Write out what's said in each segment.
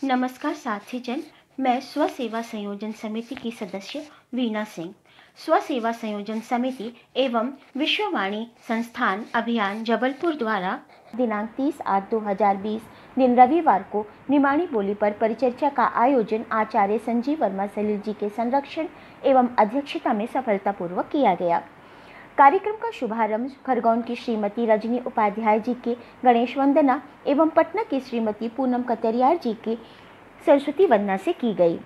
नमस्कार साथी साथीजन मैं स्व सेवा संयोजन समिति की सदस्य वीणा सिंह। स्व सेवा संयोजन समिति एवं विश्ववाणी संस्थान अभियान जबलपुर द्वारा दिनांक 30 आठ 2020 दिन रविवार को निमाणी बोली पर परिचर्चा का आयोजन आचार्य संजीव वर्मा सलील जी के संरक्षण एवं अध्यक्षता में सफलतापूर्वक किया गया। कार्यक्रम का शुभारंभ खरगोन की श्रीमती रजनी उपाध्याय जी के गणेश वंदना एवं पटना की श्रीमती पूनम कतरियार जी की सरस्वती वंदना से की गई।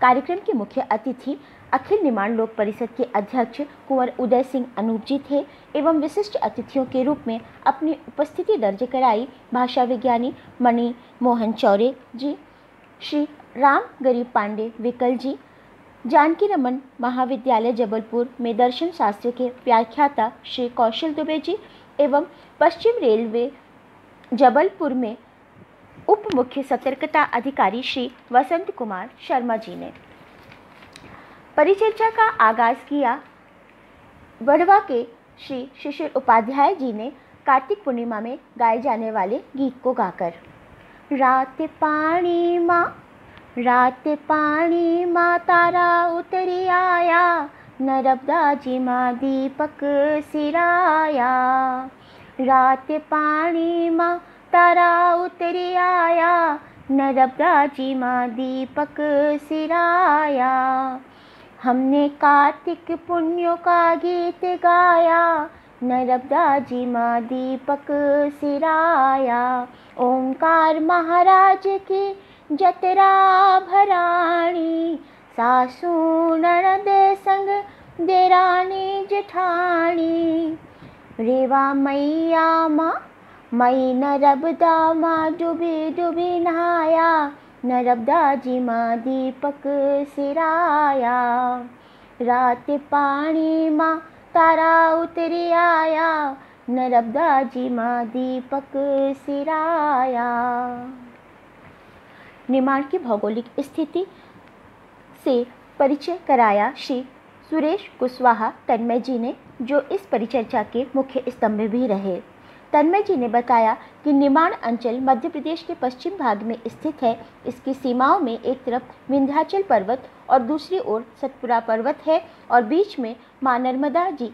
कार्यक्रम के मुख्य अतिथि अखिल निर्माण लोक परिषद के अध्यक्ष कुंवर उदय सिंह अनूप जी थे एवं विशिष्ट अतिथियों के रूप में अपनी उपस्थिति दर्ज कराई भाषा विज्ञानी मणि मोहन चौरे जी, श्री राम गरीब पांडे विकल जी जानकी रमन महाविद्यालय जबलपुर में दर्शन शास्त्र के व्याख्याता श्री कौशल दुबे जी एवं पश्चिम रेलवे जबलपुर में उप मुख्य सतर्कता अधिकारी श्री वसंत कुमार शर्मा जी ने परिचर्चा का आगाज़ किया। बड़वा के श्री शिशिर उपाध्याय जी ने कार्तिक पूर्णिमा में गाए जाने वाले गीत को गाकर, रात पानी माँ रात पानी माँ तारा उतरी आया नरबदा जी माँ दीपक सिराया। रात पानी माँ तारा उतरी आया नरबदा जी माँ दीपक सिराया। हमने कार्तिक पुण्यों का गीत गाया नरबदा जी माँ दीपक सिराया। ओंकार महाराज की जतरा भराणी, सासू ननद संग देरानी जेठानी रेवा मैया माँ मई नरबदा माँ, डूबी डूबी नहाया। नरबदा जी माँ दीपक सिराया। रात पानी माँ तारा उतरी आया। नरबदा जी माँ दीपक सिराया। निर्माण की भौगोलिक स्थिति से परिचय कराया श्री सुरेश कुशवाहा तन्मय जी ने, जो इस परिचर्चा के मुख्य स्तंभ भी रहे। तन्मय जी ने बताया कि निमाण अंचल मध्य प्रदेश के पश्चिम भाग में स्थित है। इसकी सीमाओं में एक तरफ़ विंध्याचल पर्वत और दूसरी ओर सतपुरा पर्वत है और बीच में माँ नर्मदा जी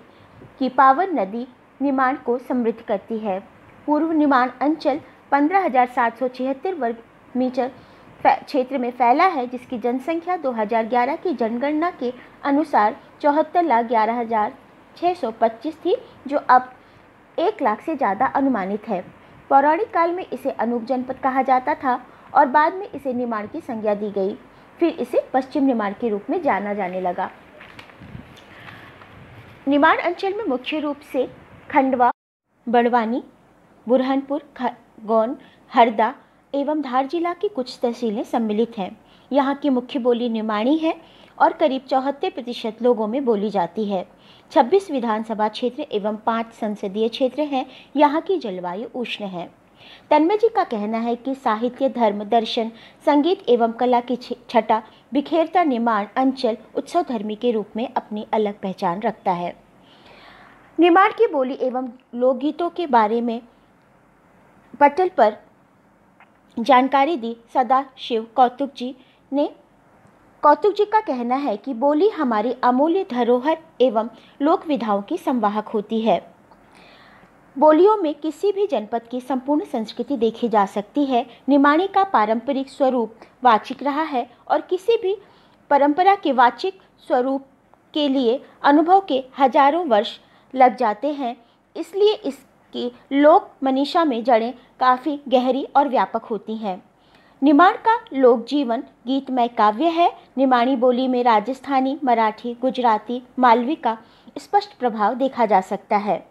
की पावन नदी निर्माण को समृद्ध करती है। पूर्व निर्माण अंचल पंद्रह वर्ग मीटर क्षेत्र में फैला है, जिसकी जनसंख्या 2011 की जनगणना के अनुसार चौहत्तर लाख ग्यारह हज़ार छः सौ पच्चीस थी, जो अब एक लाख से ज़्यादा अनुमानित है। पौराणिक काल में इसे अनूप जनपद कहा जाता था और बाद में इसे निर्माण की संज्ञा दी गई। फिर इसे पश्चिम निर्माण के रूप में जाना जाने लगा। निर्माण अंचल में मुख्य रूप से खंडवा, बड़वानी, बुरहानपुर खरगोन हरदा एवं धार जिला की कुछ तहसीलें सम्मिलित हैं। यहाँ की मुख्य बोली निमाणी है और करीब चौहत्तर प्रतिशत लोगों में बोली जाती है। 26 विधानसभा क्षेत्र एवं पाँच संसदीय क्षेत्र हैं। यहाँ की जलवायु उष्ण है। तन्मय जी का कहना है कि साहित्य, धर्म, दर्शन, संगीत एवं कला की छटा, बिखेरता, निर्माण, अंचल, उत्सव धर्मी के रूप में अपनी अलग पहचान रखता है। निर्माण की बोली एवं लोकगीतों के बारे में पटल पर जानकारी दी सदा शिव कौतुक जी ने। कौतुक जी का कहना है कि बोली हमारी अमूल्य धरोहर एवं लोक विधाओं की संवाहक होती है। बोलियों में किसी भी जनपद की संपूर्ण संस्कृति देखी जा सकती है। निमाणी का पारंपरिक स्वरूप वाचिक रहा है और किसी भी परंपरा के वाचिक स्वरूप के लिए अनुभव के हज़ारों वर्ष लग जाते हैं। इसलिए इसकी लोक मनीषा में जड़ें काफ़ी गहरी और व्यापक होती हैं। निमाण का लोक जीवन गीतमय काव्य है। निमाणी बोली में राजस्थानी, मराठी, गुजराती, मालवी का स्पष्ट प्रभाव देखा जा सकता है।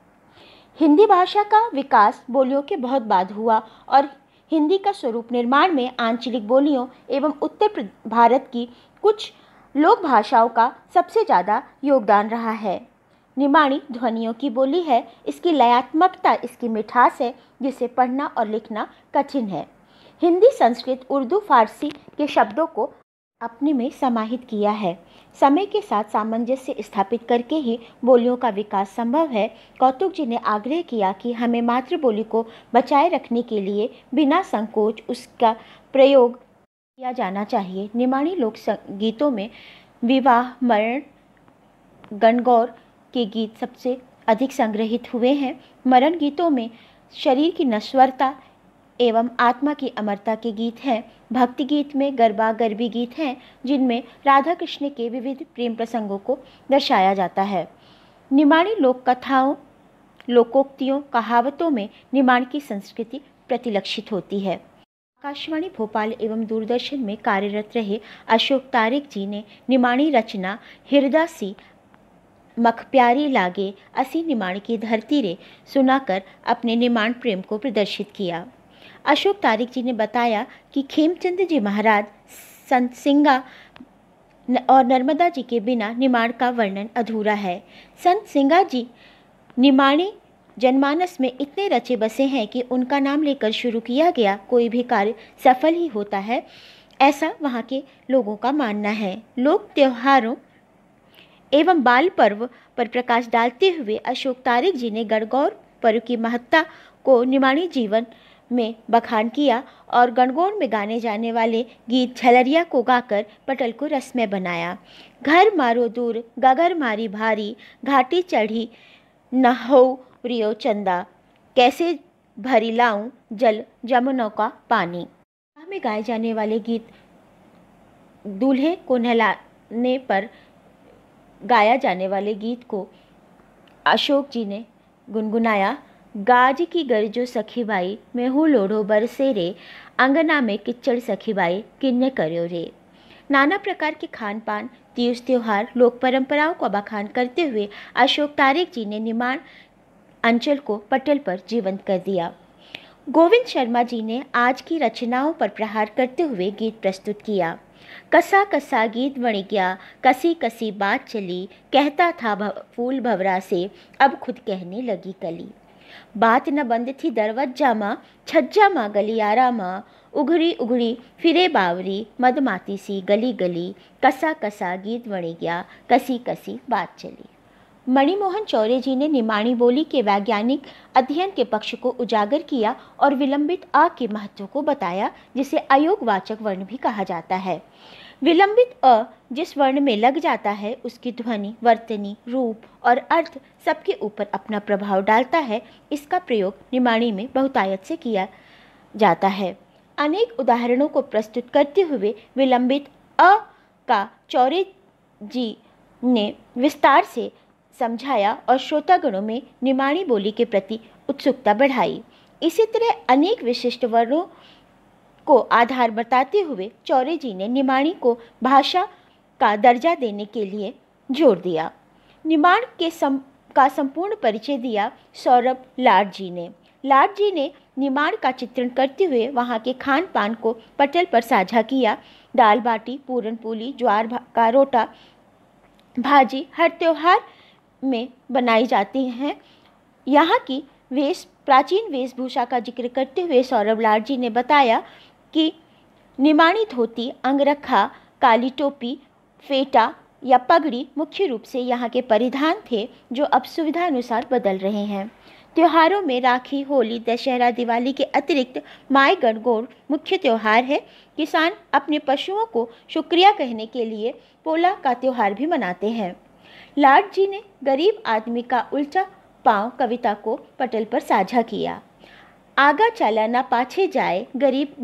हिंदी भाषा का विकास बोलियों के बहुत बाद हुआ और हिंदी का स्वरूप निर्माण में आंचलिक बोलियों एवं उत्तर भारत की कुछ लोक भाषाओं का सबसे ज़्यादा योगदान रहा है। निमाणी ध्वनियों की बोली है। इसकी लयात्मकता, इसकी मिठास है, जिसे पढ़ना और लिखना कठिन है। हिंदी, संस्कृत, उर्दू, फारसी के शब्दों को अपने में समाहित किया है। समय के साथ सामंजस्य स्थापित करके ही बोलियों का विकास संभव है। कौतुक जी ने आग्रह किया कि हमें मातृबोली को बचाए रखने के लिए बिना संकोच उसका प्रयोग किया जाना चाहिए। निमाणी लोक गीतों में विवाह, मरण, गणगौर के गीत सबसे अधिक संग्रहित हुए हैं। मरण गीतों में शरीर की नश्वरता एवं आत्मा की अमरता के गीत हैं। भक्ति गीत में गरबा गरबी गीत हैं, जिनमें राधा कृष्ण के विविध प्रेम प्रसंगों को दर्शाया जाता है। निमाणी लोक कथाओं लोकोक्तियों, कहावतों में निमाण की संस्कृति प्रतिलक्षित होती है। आकाशवाणी, भोपाल एवं दूरदर्शन में कार्यरत रहे अशोक तारिक जी ने निमाणी रचना हृदय मख प्यारी लागे असी निमाण की धरती रे सुनाकर अपने निमाण प्रेम को प्रदर्शित किया। अशोक तारिक जी ने बताया कि खेमचंद जी महाराज, संत सिंगा और नर्मदा जी के बिना निमाण का वर्णन अधूरा है। संत सिंगा जी निमाणी जनमानस में इतने रचे बसे हैं कि उनका नाम लेकर शुरू किया गया कोई भी कार्य सफल ही होता है, ऐसा वहाँ के लोगों का मानना है। लोक त्योहारों एवं बाल पर्व पर प्रकाश डालते हुए अशोक तारिक जी ने गणगौर पर्व की महत्ता को निमाणी जीवन में बखान किया और गणगौर में गाने जाने वाले गीत झलरिया को गाकर पटल को रसमय बनाया। घर मारो दूर, गगर मारी भारी, घाटी चढ़ी नहो रियो चंदा। कैसे भरी लाऊं जल जमुनों का पानी। में गाए जाने वाले गीत दूल्हे को नहलाने पर गाया जाने वाले गीत को अशोक जी ने गुनगुनाया, गाज की गरजो सखी बाई मैं हूँ लोढ़ो बरसे रे अंगना में किच्चड़ सखी बाई किन्ने करो रे? नाना प्रकार के खान पान तीज त्यौहार, लोक परंपराओं का बखान करते हुए अशोक तारिक जी ने निमाण अंचल को पटल पर जीवंत कर दिया। गोविंद शर्मा जी ने आज की रचनाओं पर प्रहार करते हुए गीत प्रस्तुत किया। कसा कसा गीत बन गया कसी कसी बात चली कहता था भव, फूल भवरा से अब खुद कहने लगी कली। बात न बंद थी दरवाज़ा माँ छज्जा माँ गलियारा माँ उघड़ी उघड़ी फिरे बावरी मदमाती सी गली गली कसा कसा गीत बने गया कसी कसी बात चली। मणिमोहन चौरे जी ने निमाणी बोली के वैज्ञानिक अध्ययन के पक्ष को उजागर किया और विलंबित आ के महत्व को बताया जिसे अयोगवाचक वर्ण भी कहा जाता है। विलंबित अ, जिस वर्ण में लग जाता है, उसकी ध्वनि, वर्तनी, रूप और अर्थ सबके ऊपर अपना प्रभाव डालता है, इसका प्रयोग निमाणी में बहुतायत से किया जाता है। अनेक उदाहरणों को प्रस्तुत करते हुए विलंबित अ का चौरे जी ने विस्तार से समझाया और श्रोतागणों में निमाणी बोली के प्रति उत्सुकता बढ़ाई। इसी तरह अनेक विशिष्ट वर्णों को आधार बताते हुए चौरे जी ने निमाणी को भाषा का दर्जा देने के लिए ज़ोर दिया। निमाण के सम, का संपूर्ण परिचय दिया सौरभ लाड जी ने। लाड जी ने निमाण का चित्रण करते हुए वहाँ के खान पान को पटल पर साझा किया। दाल बाटी, पूरन पूली, ज्वार का रोटा, भाजी हर त्यौहार में बनाई जाती हैं। यहाँ की वेश, प्राचीन वेशभूषा का ज़िक्र करते हुए सौरभ लाड जी ने बताया कि निमाणी धोती अंगरखा, काली टोपी, फेटा या पगड़ी मुख्य रूप से यहाँ के परिधान थे जो अब सुविधा अनुसार बदल रहे हैं। त्योहारों में राखी, होली, दशहरा, दिवाली के अतिरिक्त माई गणगौर मुख्य त्यौहार है। किसान अपने पशुओं को शुक्रिया कहने के लिए पोला का त्यौहार भी मनाते हैं। लाड जी ने गरीब आदमी का उल्टा पाँव कविता को पटल पर साझा किया। आगा चला ना पाछे जाए गरीब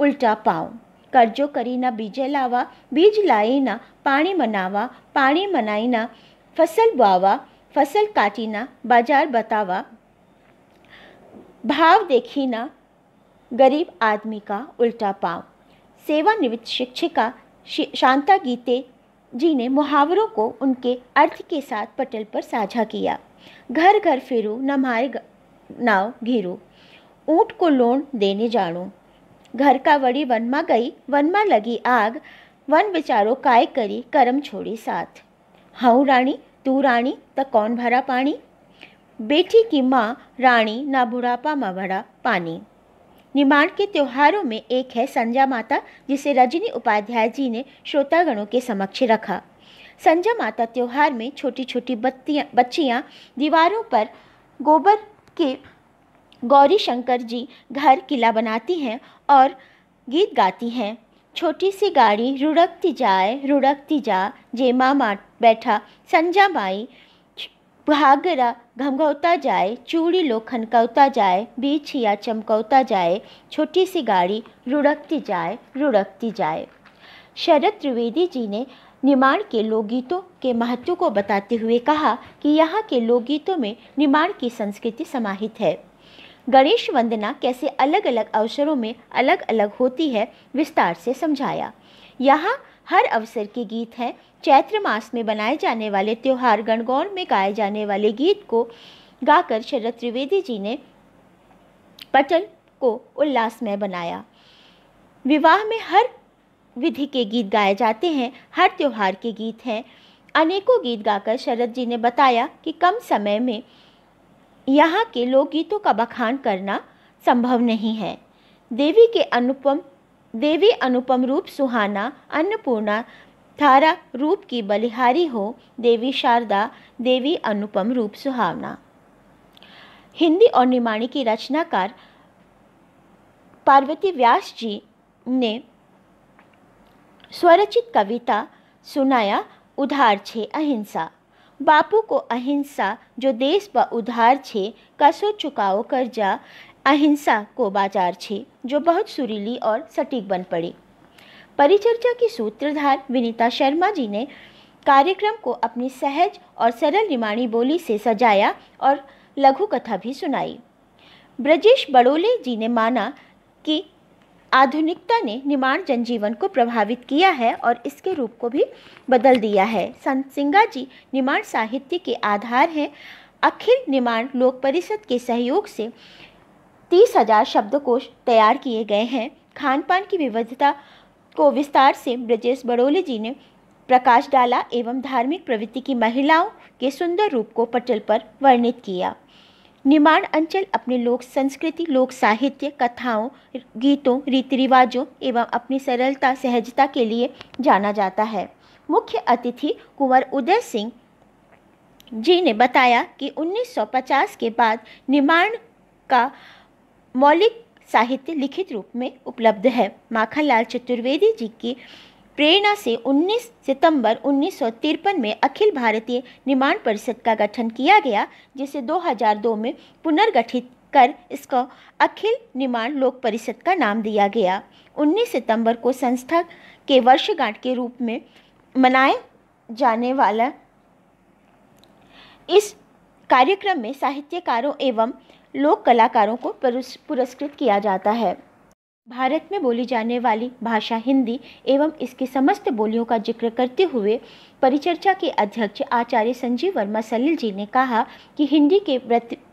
उल्टा पाँव। कर्जो करी ना बीजे लावा, बीज लाई ना पानी मनावा पानी मनाई ना फ़सल बावा फ़सल काटी ना बाज़ार बतावा। भाव देखी ना गरीब आदमी का उल्टा पाँव। सेवानिवृत्त शिक्षिका शांता गीते जी ने मुहावरों को उनके अर्थ के साथ पटल पर साझा किया। घर घर फिरू, न मारे नाव घेरू। ऊँट को लोन देने जाणू घर का वड़ी वनमा गई वनमा लगी आग। वन विचारो काय करी, करम छोड़ी साथ। हऊ रानी तू रानी त कौन भरा पानी? बेटी की माँ रानी ना बुढ़ापा में भरा पानी। निमाण के त्योहारों में एक है संजा माता, जिसे रजनी उपाध्याय जी ने श्रोतागणों के समक्ष रखा। संजा माता त्योहार में छोटी छोटी बत्तियाँ बच्चियाँ दीवारों पर गोबर के गौरी शंकर जी घर किला बनाती हैं और गीत गाती हैं। छोटी सी गाड़ी रुड़कती जाए, रुड़कती जा। जे मामा बैठा, संजा माई भागरा घमघौता जाए। चूड़ी लो खनकौता जाए, बीच बीछिया चमकौता जाए। छोटी सी गाड़ी रुड़कती जाए रुड़कती जाए। शरद त्रिवेदी जी ने निमाण के लोकगीतों के महत्व को बताते हुए कहा कि यहाँ के लोकगीतों में निमाण की संस्कृति समाहित है। गणेश वंदना कैसे अलग अलग अवसरों में अलग अलग होती है, विस्तार से समझाया। यहाँ हर अवसर के गीत हैं। चैत्र मास में बनाए जाने वाले त्यौहार गणगौर में गाए जाने वाले गीत को गाकर शरद त्रिवेदी जी ने पटल को उल्लासमय बनाया। विवाह में हर विधि के गीत गाए जाते हैं। हर त्यौहार के गीत हैं। अनेकों गीत गाकर शरद जी ने बताया कि कम समय में यहाँ के लोकगीतों का बखान करना संभव नहीं है। देवी के अनुपम, देवी अनुपम रूप सुहाना, अन्नपूर्णा थारा रूप की बलिहारी हो देवी शारदा, देवी अनुपम रूप सुहावना। हिंदी और निमाणी की रचनाकार पार्वती व्यास जी ने स्वरचित कविता सुनाया, उधार छे अहिंसा। बापू को अहिंसा जो देश ब उधार छे, कसो चुकाओ कर जा अहिंसा को बाज़ार छे, जो बहुत सुरीली और सटीक बन पड़ी। परिचर्चा की सूत्रधार विनीता शर्मा जी ने कार्यक्रम को अपनी सहज और सरल निमाणी बोली से सजाया और लघु कथा भी सुनाई। ब्रजेश बड़ोले जी ने माना कि आधुनिकता ने निर्माण जनजीवन को प्रभावित किया है और इसके रूप को भी बदल दिया है। संत सिंगा जी निर्माण साहित्य के आधार हैं। अखिल निर्माण लोक परिषद के सहयोग से तीस हज़ार शब्दकोश तैयार किए गए हैं। खान पान की विविधता को विस्तार से ब्रजेश बड़ोले जी ने प्रकाश डाला एवं धार्मिक प्रवृत्ति की महिलाओं के सुंदर रूप को पटल पर वर्णित किया। निमाण अंचल अपने लोक संस्कृति, लोक साहित्य, कथाओं, गीतों रीति रिवाजों एवं अपनी सरलता, सहजता के लिए जाना जाता है। मुख्य अतिथि कुंवर उदय सिंह जी ने बताया कि 1950 के बाद निमाण का मौलिक साहित्य लिखित रूप में उपलब्ध है। माखनलाल चतुर्वेदी जी की प्रेरणा से 19 सितंबर उन्नीस सौ तिरपन में अखिल भारतीय निर्माण परिषद का गठन किया गया, जिसे 2002 में पुनर्गठित कर इसको अखिल निर्माण लोक परिषद का नाम दिया गया। 19 सितंबर को संस्था के वर्षगांठ के रूप में मनाए जाने वाला इस कार्यक्रम में साहित्यकारों एवं लोक कलाकारों को पुरस्कृत किया जाता है। भारत में बोली जाने वाली भाषा हिंदी एवं इसकी समस्त बोलियों का ज़िक्र करते हुए परिचर्चा के अध्यक्ष आचार्य संजीव वर्मा सलील जी ने कहा कि हिंदी के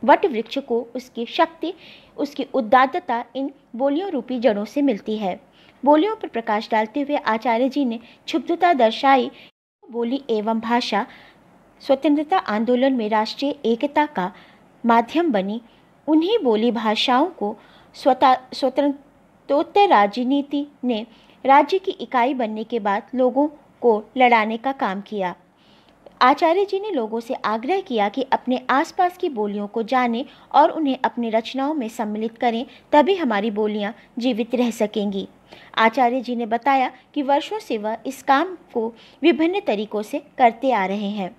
वट वृक्ष को उसकी शक्ति, उसकी उदात्तता इन बोलियों रूपी जड़ों से मिलती है। बोलियों पर प्रकाश डालते हुए आचार्य जी ने क्षुब्धता दर्शाई। बोली एवं भाषा स्वतंत्रता आंदोलन में राष्ट्रीय एकता का माध्यम बनी। उन्हीं बोली भाषाओं को स्वतंत्र तोत्तर राजनीति ने राज्य की इकाई बनने के बाद लोगों को लड़ाने का काम किया। आचार्य जी ने लोगों से आग्रह किया कि अपने आसपास की बोलियों को जानें और उन्हें अपनी रचनाओं में सम्मिलित करें, तभी हमारी बोलियाँ जीवित रह सकेंगी। आचार्य जी ने बताया कि वर्षों से वह इस काम को विभिन्न तरीकों से करते आ रहे हैं।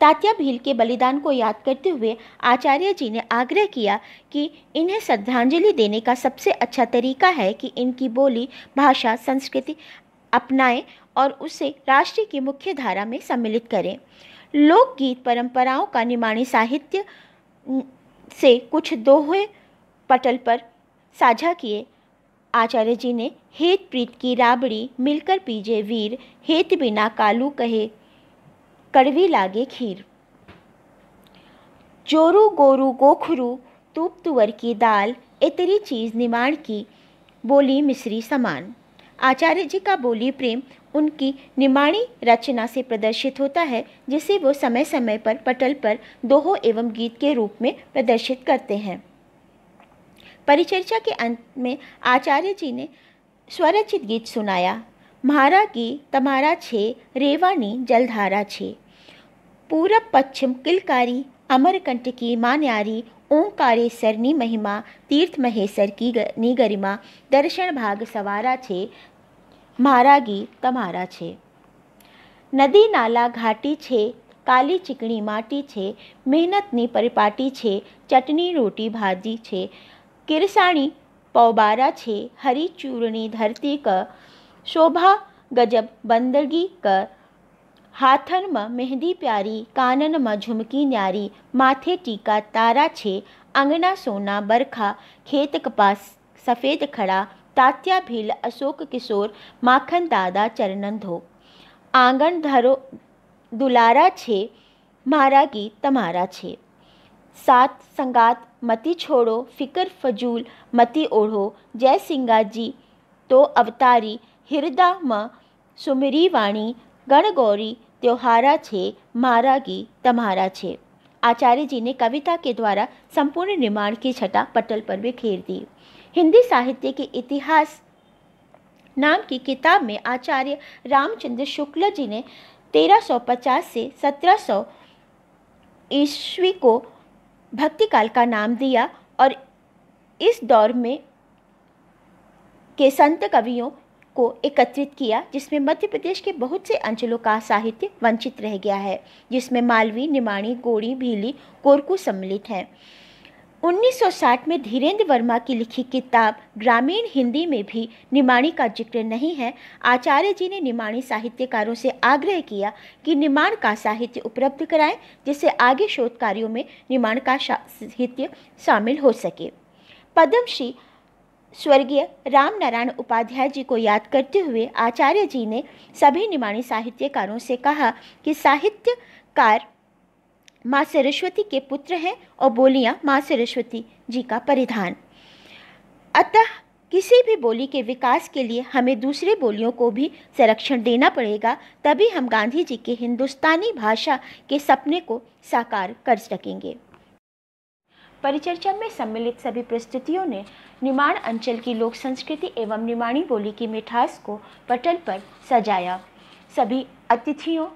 तात्या भील के बलिदान को याद करते हुए आचार्य जी ने आग्रह किया कि इन्हें श्रद्धांजलि देने का सबसे अच्छा तरीका है कि इनकी बोली, भाषा, संस्कृति अपनाएँ और उसे राष्ट्र की मुख्य धारा में सम्मिलित करें। लोकगीत परंपराओं का निमाणी साहित्य से कुछ दोहे पटल पर साझा किए। आचार्य जी ने हेत प्रीत की राबड़ी मिलकर पीजे वीर, हेत बिना कालू कहे कड़वी लागे खीर। जोरू गोरू गोखरू, तूप तुवर की दाल इतरी चीज़ निमाण की, बोली मिश्री समान। आचार्य जी का बोली प्रेम उनकी निमाणी रचना से प्रदर्शित होता है, जिसे वो समय समय पर पटल पर दोहो एवं गीत के रूप में प्रदर्शित करते हैं। परिचर्चा के अंत में आचार्य जी ने स्वरचित गीत सुनाया। म्हारा की तमारा छे रेवानी जलधारा छे पूरब पश्चिम किलकारी अमरकंटकी मान्यारी ओंकारेश्वरनी महिमा तीर्थ महेश्वर की ની ગરિમા દર્શન ભાગ સવારા છે મારા ગીત તમારા છે નદી નાલા ઘાટી છે કાલી ચીકણી માટી છે મહેનતની પરિપાટી છે ચટણી રોટી ભાજી છે કિરસાણી પૌબારા છે હરી ચૂરણી ધરતી ક शोभा गजब बंदगी कर। हाथन म मेहंदी प्यारी, कानन म झुमकी न्यारी, माथे टीका तारा छे, अंगना सोना बरखा, खेत कपास सफ़ेद खड़ा, तात्या भील अशोक किशोर, माखन दादा चरणन धो। आँगन धरो दुलारा छे मारा गीत तमारा छे। सात संगात मती छोड़ो, फिकर फजूल मती ओढ़ो, जय सिंगा जी तो अवतारी અવતારી હિરદામાં સુમરી વાણી गणगौरी त्योहारा छे मारा गी तम्हारा छे आचार्य जी ने कविता के द्वारा संपूर्ण निर्माण की छटा पटल पर बिखेर दी हिंदी साहित्य के इतिहास नाम की किताब में आचार्य रामचंद्र शुक्ल जी ने 1350 से 1700 ईस्वी को भक्ति काल का नाम दिया और इस दौर में के संत कवियों को एकत्रित किया, जिसमें मध्य प्रदेश के बहुत से अंचलों का साहित्य वंचित रह गया है, जिसमें मालवी निमाणी गोड़ी भीली, कोरकू सम्मिलित हैं। 1960 में धीरेन्द्र वर्मा की लिखी किताब ग्रामीण हिंदी में भी निमाणी का ज़िक्र नहीं है। आचार्य जी ने निमाणी साहित्यकारों से आग्रह किया कि निमाण का साहित्य उपलब्ध कराएँ, जिससे आगे शोध कार्यों में निमाण का साहित्य शामिल हो सके। पद्मश्री स्वर्गीय राम नारायण उपाध्याय जी को याद करते हुए आचार्य जी ने सभी निमाणी साहित्यकारों से कहा कि साहित्यकार माँ सरस्वती के पुत्र हैं और बोलियाँ माँ सरस्वती जी का परिधान। अतः किसी भी बोली के विकास के लिए हमें दूसरे बोलियों को भी संरक्षण देना पड़ेगा, तभी हम गांधी जी के हिंदुस्तानी भाषा के सपने को साकार कर सकेंगे। परिचर्चा में सम्मिलित सभी प्रस्तुतियों ने निमाण अंचल की लोक संस्कृति एवं निमाणी बोली की मिठास को पटल पर सजाया। सभी अतिथियों,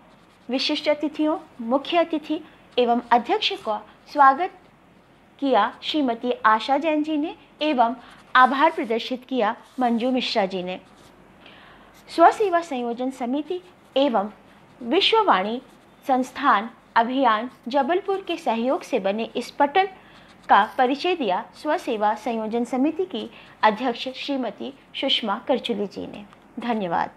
विशिष्ट अतिथियों, मुख्य अतिथि एवं अध्यक्ष का स्वागत किया। श्रीमती आशा जैन जी ने एवं आभार प्रदर्शित किया मंजू मिश्रा जी ने। स्वसेवा संयोजन समिति एवं विश्ववाणी संस्थान अभियान जबलपुर के सहयोग से बने इस पटल का परिचय दिया स्वसेवा संयोजन समिति की अध्यक्ष श्रीमती सुषमा करचुली जी ने। धन्यवाद।